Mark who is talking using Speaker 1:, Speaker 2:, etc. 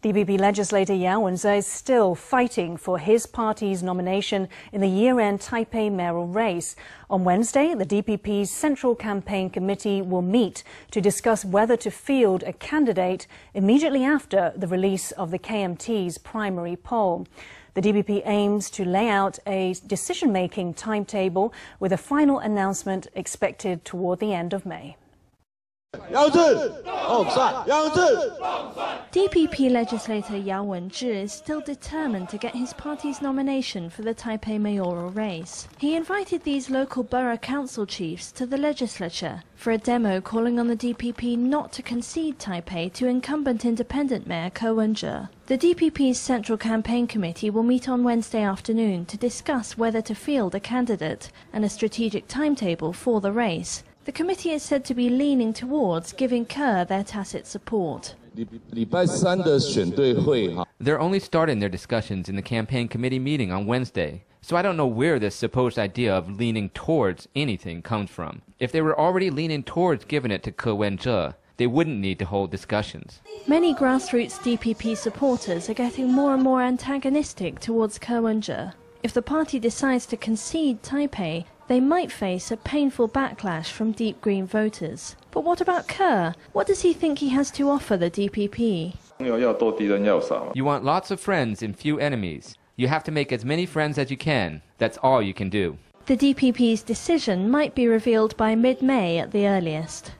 Speaker 1: DPP legislator Yao Wen-chih is still fighting for his party's nomination in the year-end Taipei mayoral race. On Wednesday, the DPP's Central Campaign Committee will meet to discuss whether to field a candidate immediately after the release of the KMT's primary poll. The DPP aims to lay out a decision-making timetable with a final announcement expected toward the end of May.
Speaker 2: DPP legislator Yao Wen-chih is still determined to get his party's nomination for the Taipei mayoral race. He invited these local borough council chiefs to the legislature for a demo calling on the DPP not to concede Taipei to incumbent independent mayor Ko Wen-je. The DPP's Central Campaign Committee will meet on Wednesday afternoon to discuss whether to field a candidate and a strategic timetable for the race. The committee is said to be leaning towards giving Ko their tacit support.
Speaker 3: They're only starting their discussions in the campaign committee meeting on Wednesday, so I don't know where this supposed idea of leaning towards anything comes from. If they were already leaning towards giving it to Ko Wen-je, they wouldn't need to hold discussions.
Speaker 2: Many grassroots DPP supporters are getting more and more antagonistic towards Ko Wen-je. If the party decides to concede Taipei, they might face a painful backlash from deep green voters. But what about Ko? What does he think he has to offer the DPP?
Speaker 3: You want lots of friends and few enemies. You have to make as many friends as you can. That's all you can do.
Speaker 2: The DPP's decision might be revealed by mid May at the earliest.